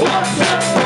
What's up?